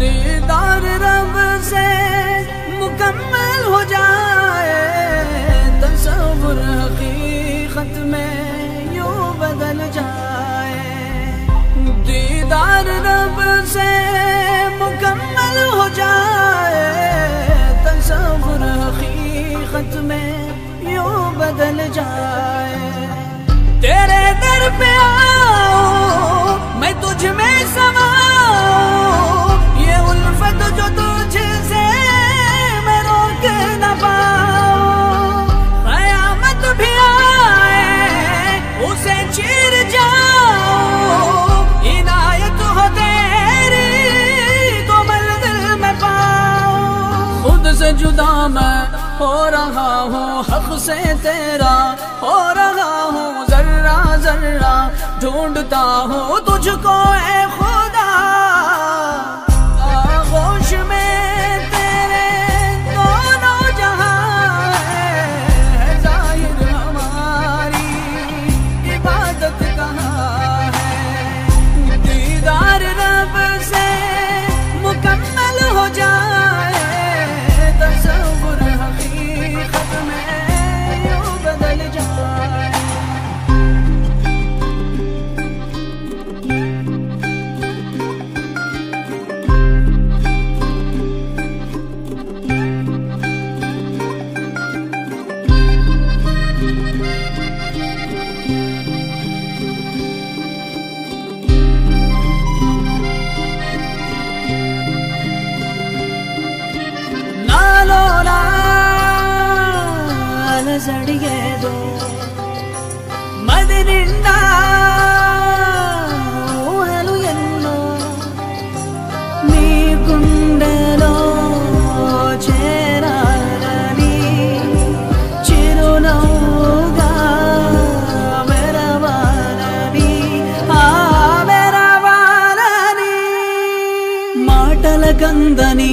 दीदार रब से मुकम्मल हो जाए तस्वुर हकीकत में यूँ बदल जाए। दीदार रब से मुकम्मल हो जाए तस्वुर हकीकत में यूँ बदल जाए। हो रहा हूँ, हक से तेरा हो रहा हूँ, जर्रा जर्रा ढूंढता हूँ तुझको ए खुदा। అలజడిగేదో మది నిండా ఊహలు ఎన్నో నీ గుండెలో చేరాలని చిరునవ్వుగా మెరవాలని ఆ మెరవాలని మాటల కందని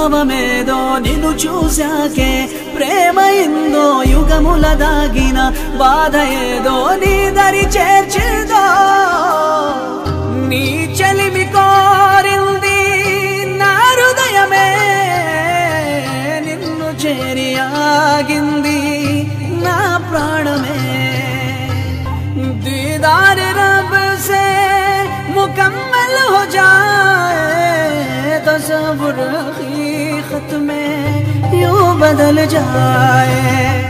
భావమేదో నిన్ను చూశాకే ప్రేమ ఎందో యుగముల దాగిన బాధ ఏదో నీ దరి చేర్చిందో నీ చెలిమి కోరింది నా హృదయమే నిన్ను చేరి ఆగింది నా ప్రాణమే दीदार रब से मुकम्मल हो जाए तस्वुर खत में यूँ बदल जाए।